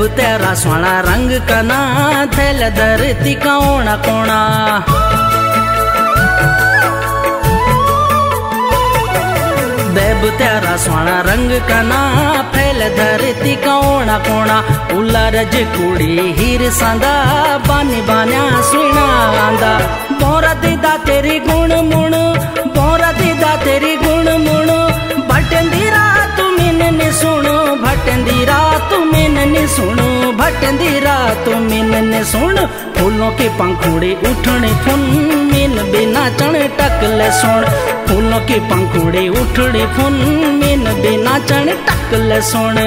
देव तेरा सोना रंग कना थैल धरती कौना कोना? देव तेरा सोना रंग कना फैल धरती कौना कोना? उलरज कुड़ी हीर संदा, बानी बान्या सुना आंदा। बोरा दीदा तेरी भटंदी रात मिन ने सुन फूलों के पंखुड़ी उठने फुन। मिन बिना चण टकले सुन फूलों के पंखुड़ी उठने फुन। मिन बिना चण टकले सोना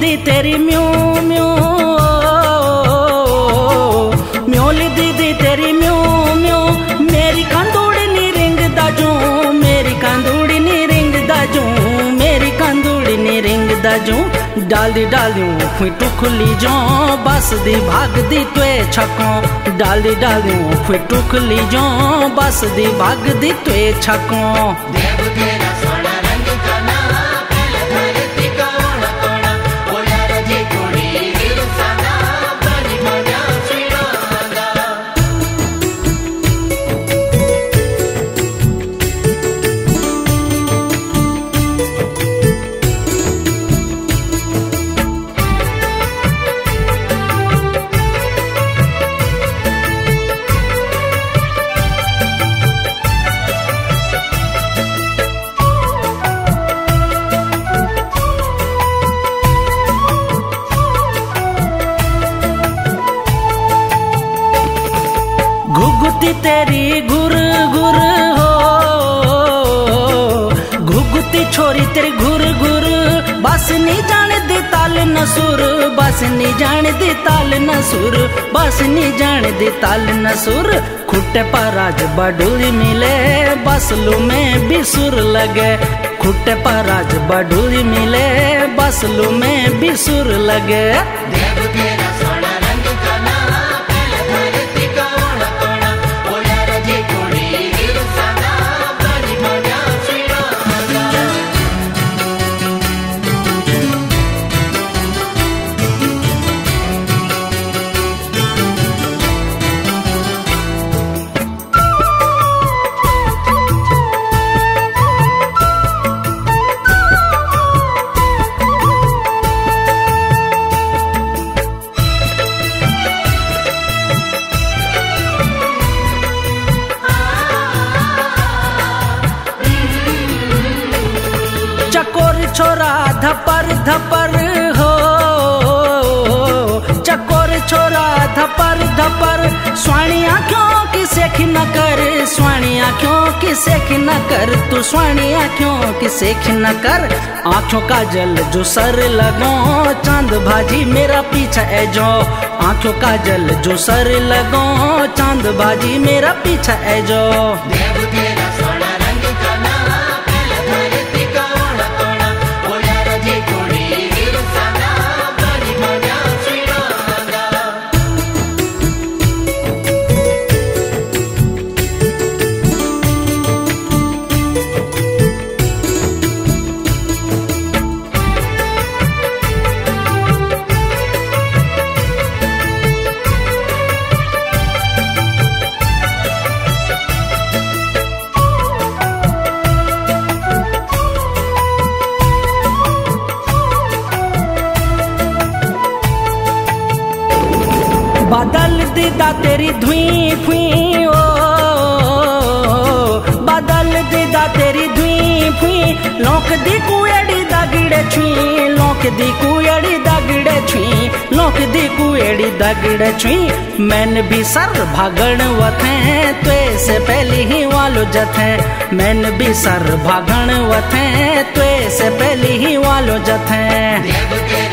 दीदी तेरी म्यो म्यो, म्योल दीदी तेरी म्यो म्यो। मेरी कंदूड़ी नी रिंग दाजू मेरी कंदूड़ी नी रिंग दाजू मेरी कंदूड़ी नी रिंग दाजू डाली डालियूं फिटू खुली जो, बस दी भाग दी त्वे छको। डाली डालियूं फिटू खुली जो, बस दी भाग दी त्वे छको। तेरी गुर गुर हो। घुगुती छोरी तेरी घुर घुर। बस नहीं जाने दी ताल न सुर बस नहीं जाने दी ताल न सुर बस नहीं जाने दी ताल न सुर खुट्टे पर आज बडूरी मिले बसलू में भी सुर लगे। खुट्टे पर आज बडूरी मिले बसलू में भी सुर लगे। देव तेरा धपर धपर हो। चकोर छोरा धपर धपर स्वाणी आँखों की सेख न कर, स्वाणी आँखों की सेख न कर। तू स्वाणी आँखों की सेख न कर। आँखों का जल जो सर लगो, चाँद भाजी मेरा पीछा है जो। आँखों का जल जो सर लगो, चाँद भाजी मेरा पीछा है जो। दीदा तेरी धुई फुई, ओ, बदल दीदा तेरी धुई फुई। लोक दी कुएड़ी दगड़े छुई, लोक दी कुएड़ी दगड़े छुई, लोक दी कुएड़ी एड़ी दगड़ छुई। मैन भी सर भागण वथे, त्वे से पहली ही वालो जथे। मैन भी सर भागण वथे, त्वे से पहली ही वालो जथे।